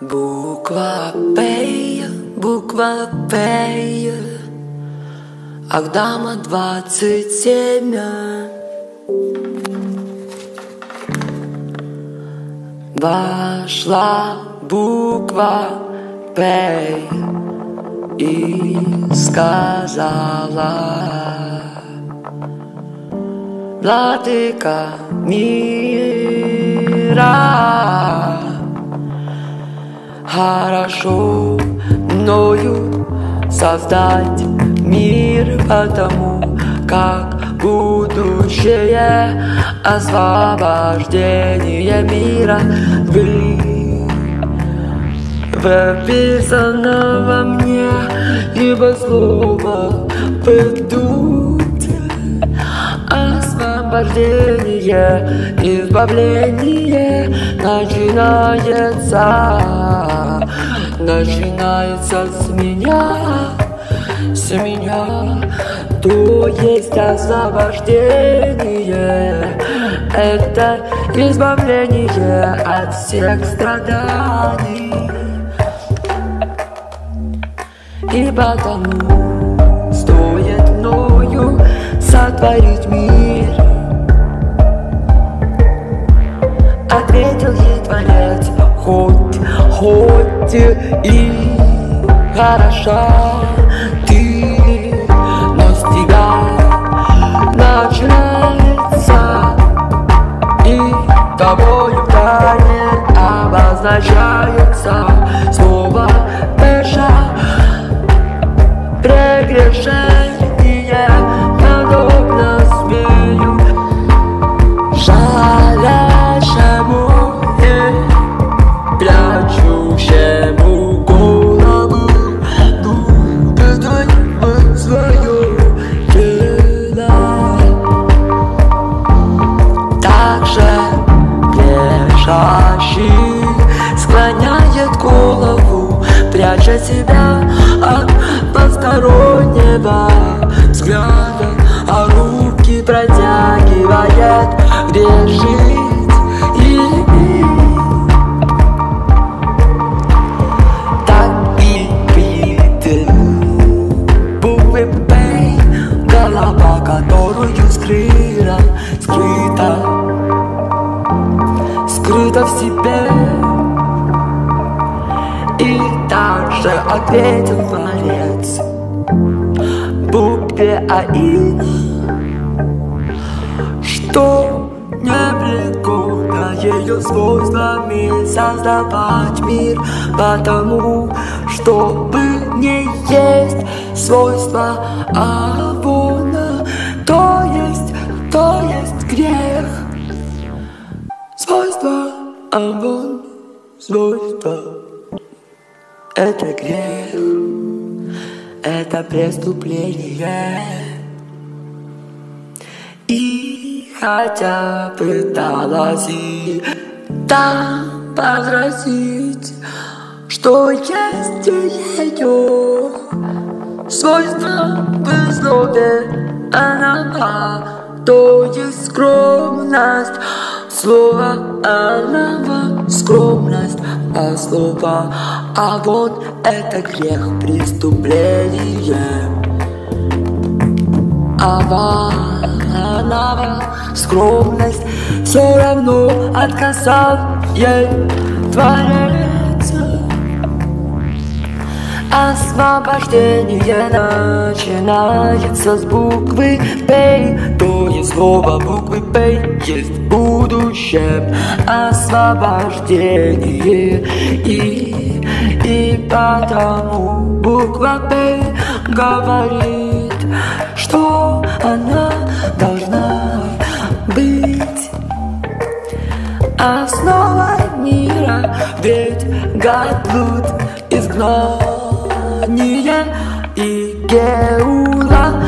Буква П, буква П, Агдама двадцать семь. Вошла буква П и сказала Владыка мира Хорошо мною создать мир Потому как будущее освобождение мира Вы прописано во мне Ибо слово ведут Освобождение, избавление начинается Начинается с меня, с меня. То есть освобождение Это избавление от всех страданий. И потому стоит мною сотворить мир Ответил ей Творец, хоть, хоть и хороша ты Но с тебя начинается И тобою тайне обозначаются ответил Творец букве АИ Что не прикольно ее свойствами создавать мир. Потому чтобы не есть свойства Авона То есть, то есть грех. Свойства Авон, свойства это грех, это преступление. И хотя пыталась и там возразить, что есть ее свойства в основе она, то есть скромность, слово она скромность, а слово а вот это грех преступление. Аванова скромность все равно отказал ей Творец. Освобождение начинается с буквы П То есть слово буквы П есть будущее Освобождение. И, и потому буква П говорит Что она должна быть Основой мира. Ведь гадлут изгнание и Геула,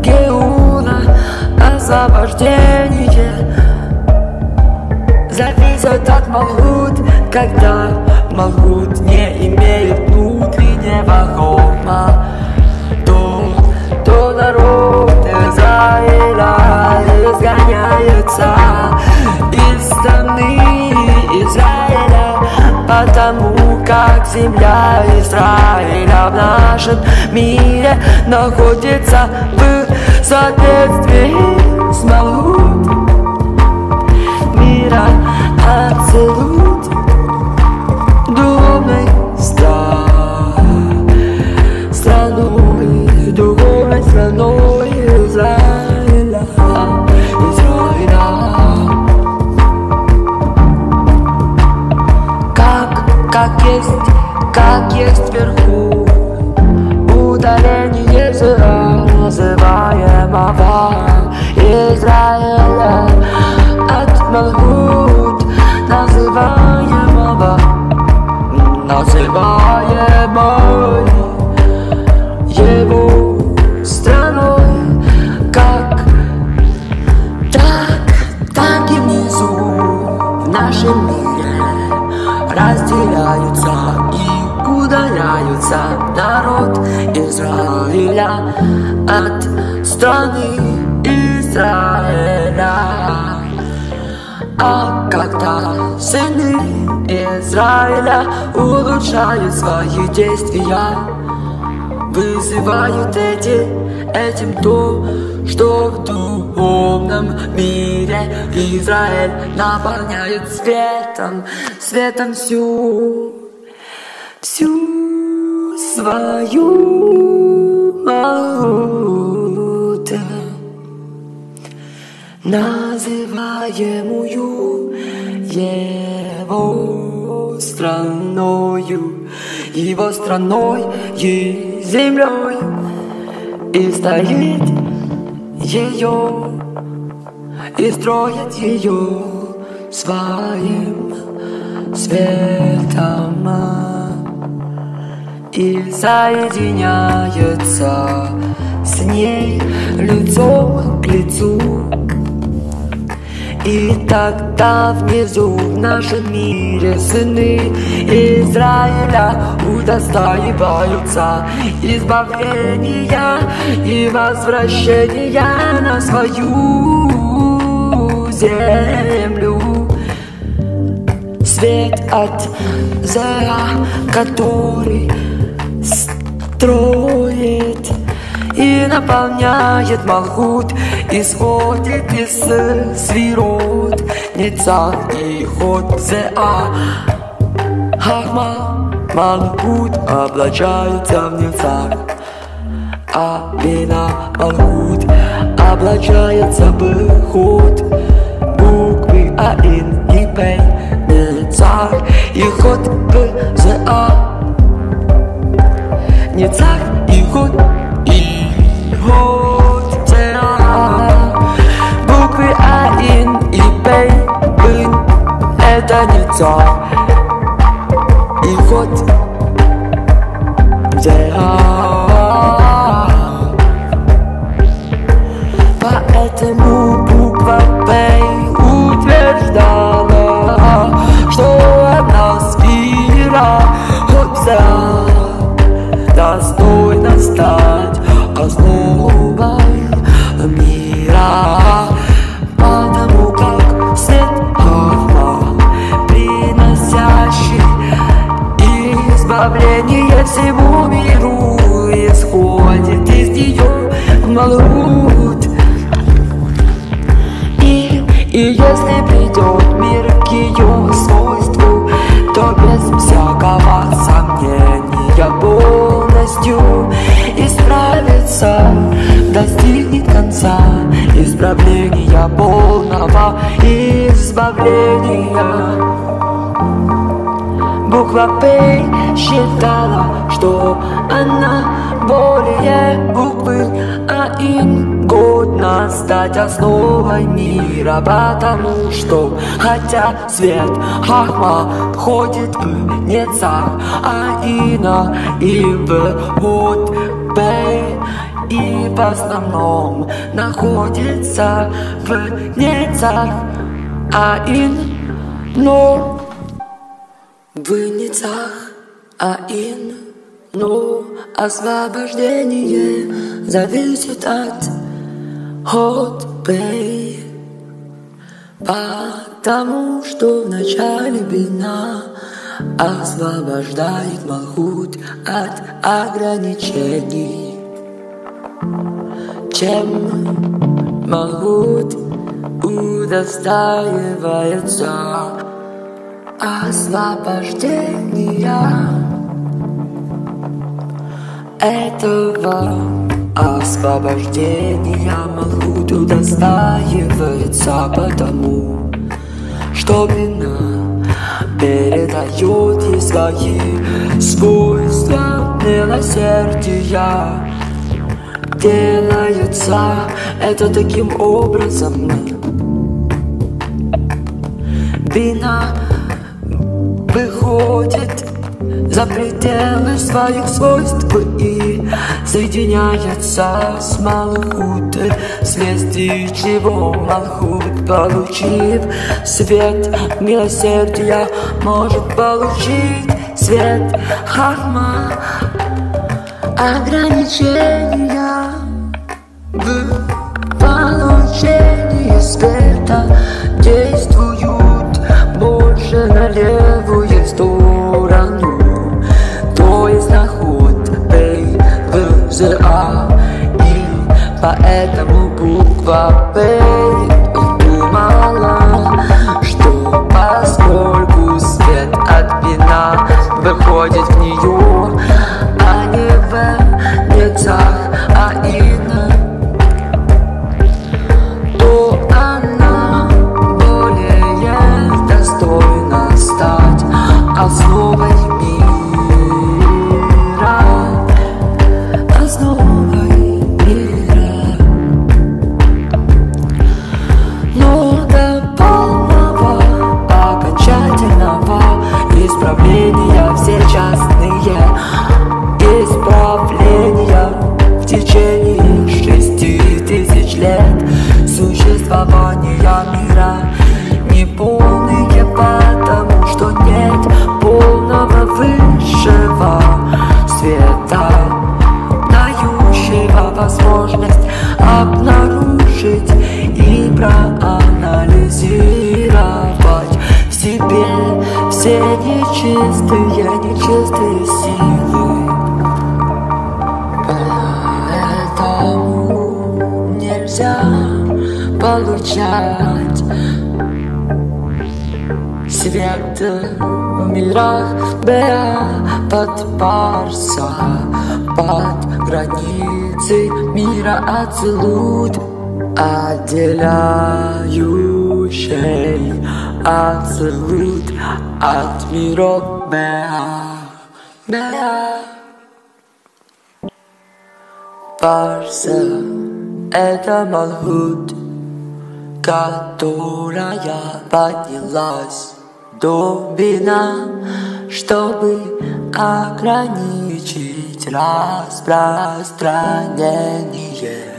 Геула, освобождение Зависит от Малхут, когда Малхут не имеет внутреннего хома То, то народ Израиля изгоняется из страны Израиля Потому как земля Израиля в нашем мире Находится в соответствии с Малхут Мира абсолют Духовной стран Страной, духовной страной Как, есть, как есть вверху. Удаление зла называемого Израиля. От Малхут называемого Называемой разделяются и удаляются народ Израиля от страны Израиля. А когда сыны Израиля улучшают свои действия, вызывают эти, этим то, что в духовном мире Израиль наполняет светом, светом всю, всю свою Малут, называемую его страною, его страной и землей, и стоит ее, и строит ее своим светом, и соединяется с ней лицом к лицу. И тогда внизу в нашем мире сыны Израиля удостаиваются избавления и возвращения на свою землю. Свет от зера, который строит и наполняет Малхут, исходит из свирот, Ницах и ход Зеа. Хахма, Малхут облачается в Ницах, а вина Малхут облачается в ход. Буквы Аин и Пей, Ницах и ход это исправления полного избавления. Буква П считала, что она более буквы АИН годна стать основой мира, потому что хотя свет Хахма входит в Нецах Аина и в ход П и в основном находится в Нецах Аин, но в Ницах Аин, но освобождение зависит от Хотбей. Потому что в начале бедна, Освобождает Малхут от ограничений Чем Малхут удостаивается освобождения этого освобождения Малхут удостаивается потому что вина передает ей свои свойства милосердия. Делается это таким образом. Вина выходит за пределы своих свойств и соединяется с Малхут, вследствие чего Малхут, получив свет милосердия, может получить свет Харма, ограничения в получении света действуют. Больше на левую сторону. Есть наход П, В, З, А. И поэтому буква П получать. Свет в мирах Беа под Парса Под границей мира Ацелут Отделяющий Ацелут от миров Беа Беа Парса это Малхут которая поднялась до бина, чтобы ограничить распространение.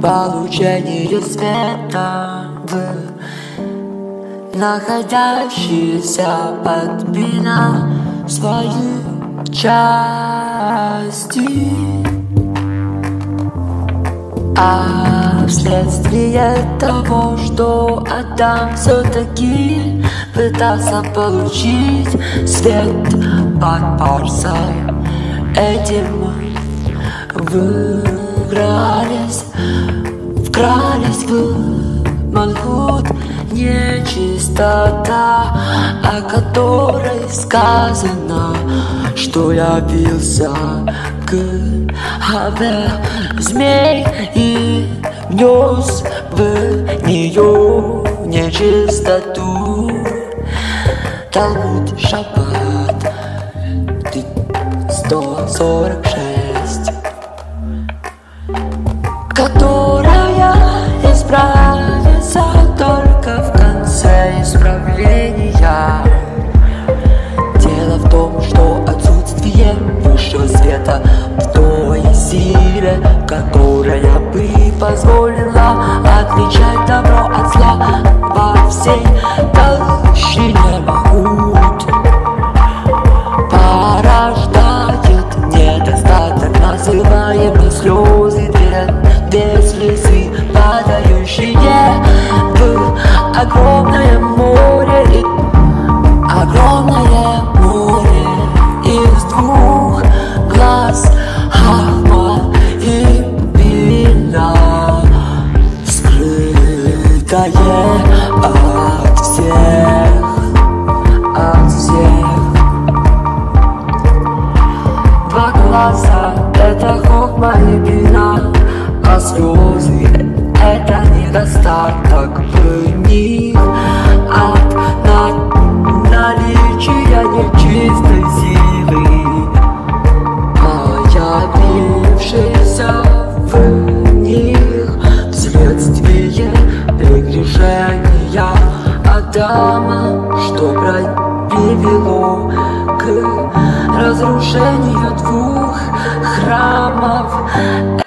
Получение света в находящийся под бина свои части. А вследствие того, что Адам все-таки пытался получить свет под парсой, этим выбрались, вкрались в это та, о которой сказано, что я бился к Аве змей и внес в нее нечистоту. Талмуд Шаббат, 146 позволила отличать добро от зла во всей толщине могут порождает недостаток, называемый слезы, две слезы, падающие в огромное них. От на, наличия нечистой силы. Появившейся в них. Вследствие прегрешения Адама Что привело к разрушению двух храмов